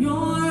Your